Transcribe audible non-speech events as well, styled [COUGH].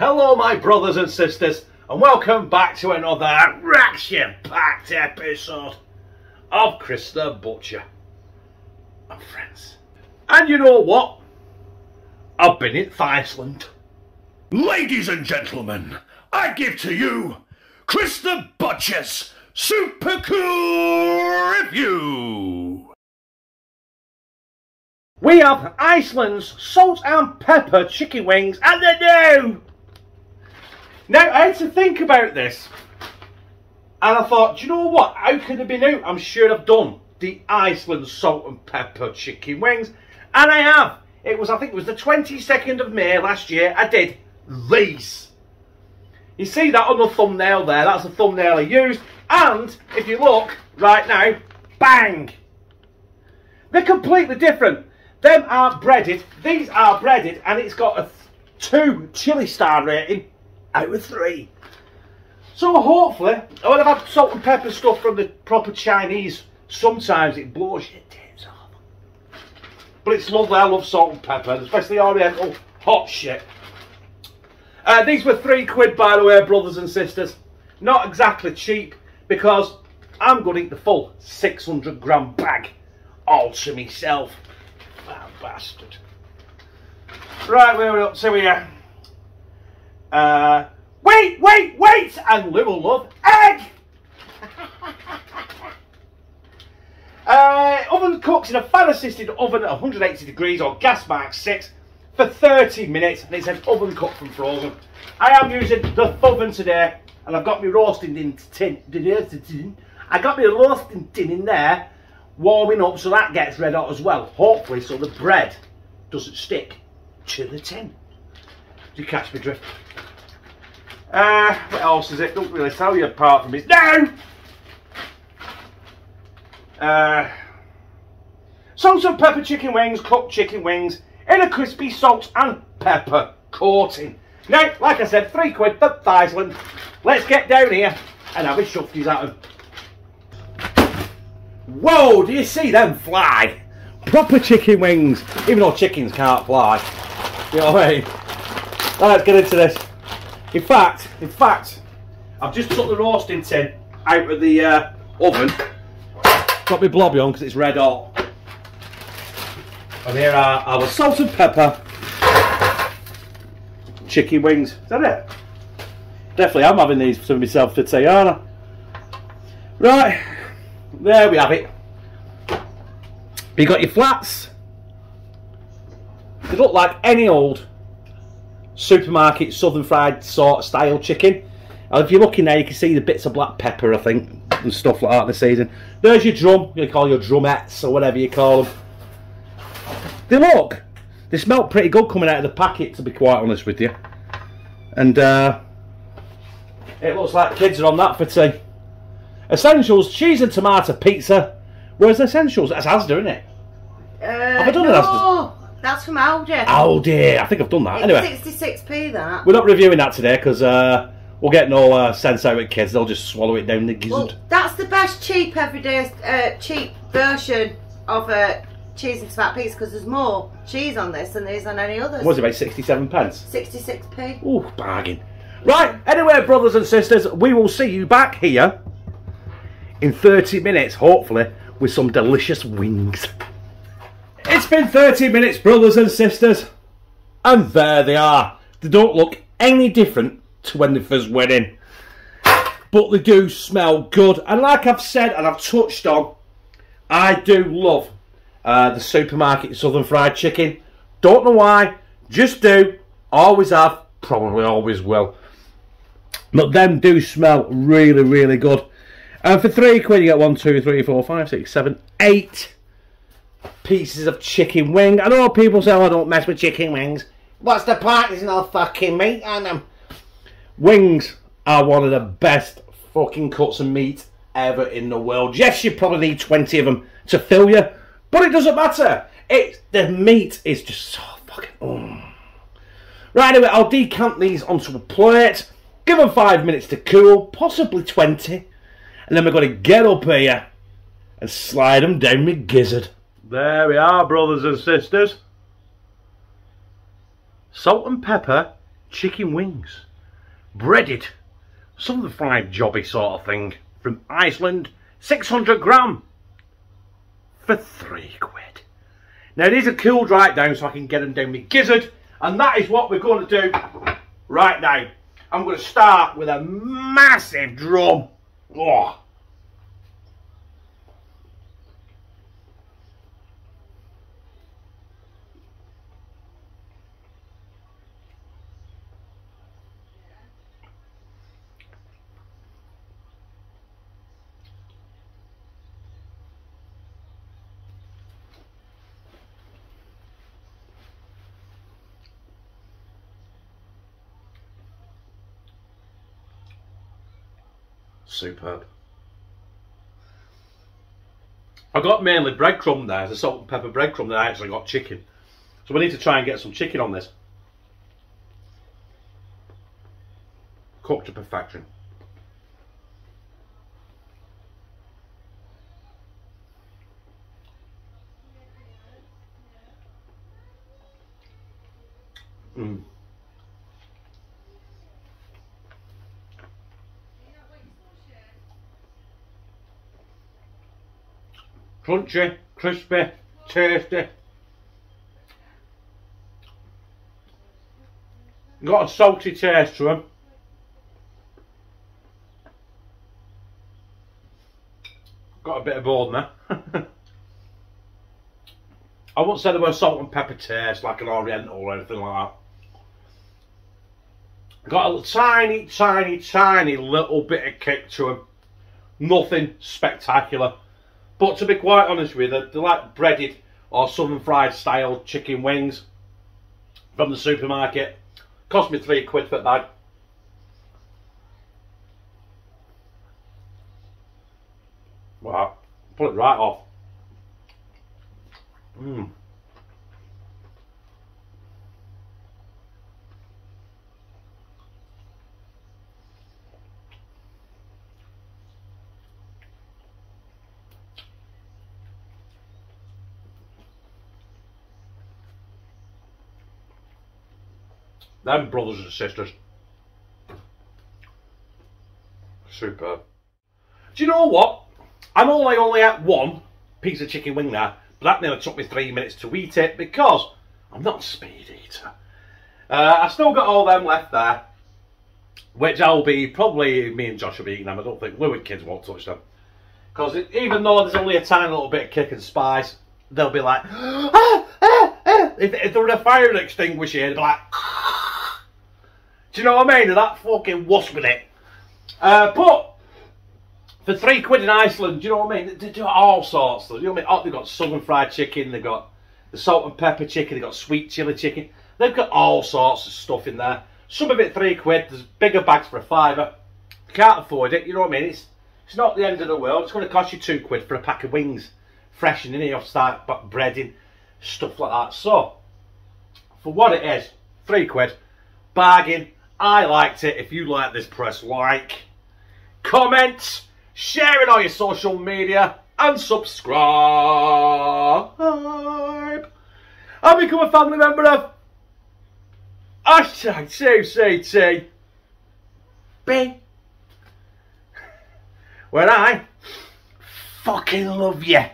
Hello, my brothers and sisters, and welcome back to another action-packed episode of Chris the Butcher and friends. And you know what? I've been in Iceland. Ladies and gentlemen, I give to you Chris the Butcher's Super Cool Review. We have Iceland's salt and pepper chicken wings and they're new! Now, I had to think about this. And I thought, do you know what? How could it be new? I'm sure I've done the Iceland salt and pepper chicken wings. And I have. It was, I think it was the 22nd of May last year. I did these. You see that on the thumbnail there? That's the thumbnail I used. And if you look right now, bang! They're completely different. Them are breaded, these are breaded, and it's got a two chili star rating out of three. So hopefully, I I've had salt and pepper stuff from the proper Chinese, sometimes it blows your tits off. But it's lovely, I love salt and pepper, especially oriental hot shit. Uh, these were three quid by the way, brothers and sisters. Not exactly cheap, because I'm going to eat the full 600 gram bag all to myself. Ah, bastard. Right, where are we up to here? Uh, wait, wait, wait! And little love, egg! [LAUGHS] uh, oven cooks in a fan assisted oven at 180 degrees or gas mark 6 for 30 minutes and it's an oven cook from frozen. I am using the oven today and I've got my roasting tin, I got my roasting tin in there warming up so that gets red hot as well. Hopefully so the bread doesn't stick to the tin. You catch me drift? Uh, what else is it? Don't really tell you apart from this. No! Uh, salt and pepper chicken wings, cooked chicken wings in a crispy salt and pepper coating. Now, like I said, three quid for Iceland. Let's get down here and have a shufties at them. Whoa, do you see them fly? Proper chicken wings, even though chickens can't fly. You know what I mean? Let's get into this. In fact, in fact, I've just took the roasting tin out of the uh, oven. Got my blobby on because it's red hot. And here are our salt and pepper chicken wings. Is that it? Definitely I'm having these for myself to tea, aren't I? Right, there we have it. You got your flats. They look like any old supermarket southern fried sort of style chicken. And if you're looking there, you can see the bits of black pepper, I think, and stuff like that the season. There's your drum. You call your drumettes or whatever you call them. They look. They smell pretty good coming out of the packet, to be quite honest with you. And uh, it looks like kids are on that for tea. Essentials, cheese and tomato pizza. Where's Essentials? That's Asda, isn't it? Uh, Have I done no, an Asda? That's from Aldi. Aldi. I think I've done that. It's Anyway, 66p that. we're not reviewing that today because uh, we'll get no uh, sense out of kids. They'll just swallow it down the gizzard. Well, that's the best cheap everyday uh, cheap version of a cheese and tomato pizza because there's more cheese on this than there is on any others. What was it about 67 pence? 66p. Ooh, bargain. Right, anyway, brothers and sisters, we will see you back here in 30 minutes, hopefully, with some delicious wings. It's been 30 minutes, brothers and sisters, and there they are. They don't look any different to when they first went in, but they do smell good. And like I've said and I've touched on, I do love uh, the supermarket Southern Fried Chicken. Don't know why, just do. Always have, probably always will. But them do smell really, really good. And for three quid, you get one, two, three, four, five, six, seven, eight pieces of chicken wing. I know people say, oh, I don't mess with chicken wings. What's the point? There's no fucking meat on them. Wings are one of the best fucking cuts of meat ever in the world. Yes, you probably need 20 of them to fill you, but it doesn't matter. It The meat is just so fucking... Mm. Right, anyway, I'll decant these onto a plate. Give them five minutes to cool, possibly 20. And then we're going to get up here and slide them down my gizzard. There we are, brothers and sisters. Salt and pepper chicken wings, breaded, some of the fried jobby sort of thing from Iceland, 600 gram for three quid. Now these are cooled right down so I can get them down my gizzard, and that is what we're going to do right now. I'm going to start with a massive drum. Oh. Superb. I got mainly breadcrumb there, the salt and pepper breadcrumb that I actually got chicken. So we need to try and get some chicken on this. Cooked to perfection. Mm. Crunchy, crispy, tasty. Got a salty taste to them. Got a bit of bone there. [LAUGHS] I wouldn't say they were salt and pepper taste like an oriental or anything like that. Got a tiny, tiny, tiny little bit of kick to them. Nothing spectacular. But to be quite honest with you, they're like breaded or southern fried style chicken wings from the supermarket. Cost me three quid for that. Wow, pull it right off. Mmm. Them brothers and sisters. Superb. Do you know what? I know I only ate one piece of chicken wing there, but that nearly took me three minutes to eat it because I'm not a speed eater. Uh, I still got all them left there, which I'll be, probably me and Josh will be eating them. I don't think Lou's kids won't touch them. Because even though there's only a tiny little bit of kick and spice, they'll be like, [GASPS] ah, ah, ah. If, if there were a fire extinguisher, they'd be like, do you know what I mean? That fucking wasp with it. Uh, but for three quid in Iceland, do you know what I mean? They do all sorts. Do You know what I mean? Oh, they've got southern fried chicken, they've got the salt and pepper chicken, they've got sweet chili chicken. They've got all sorts of stuff in there. Some of it three quid, there's bigger bags for a fiver. You can't afford it, you know what I mean? It's it's not the end of the world. It's going to cost you two quid for a pack of wings. Fresh and in here, start breading, stuff like that. So, for what it is, three quid, bargain, I liked it. If you like this, press like, comment, share it on your social media, and subscribe. And become a family member of hashtag CCT B. Where I fucking love you.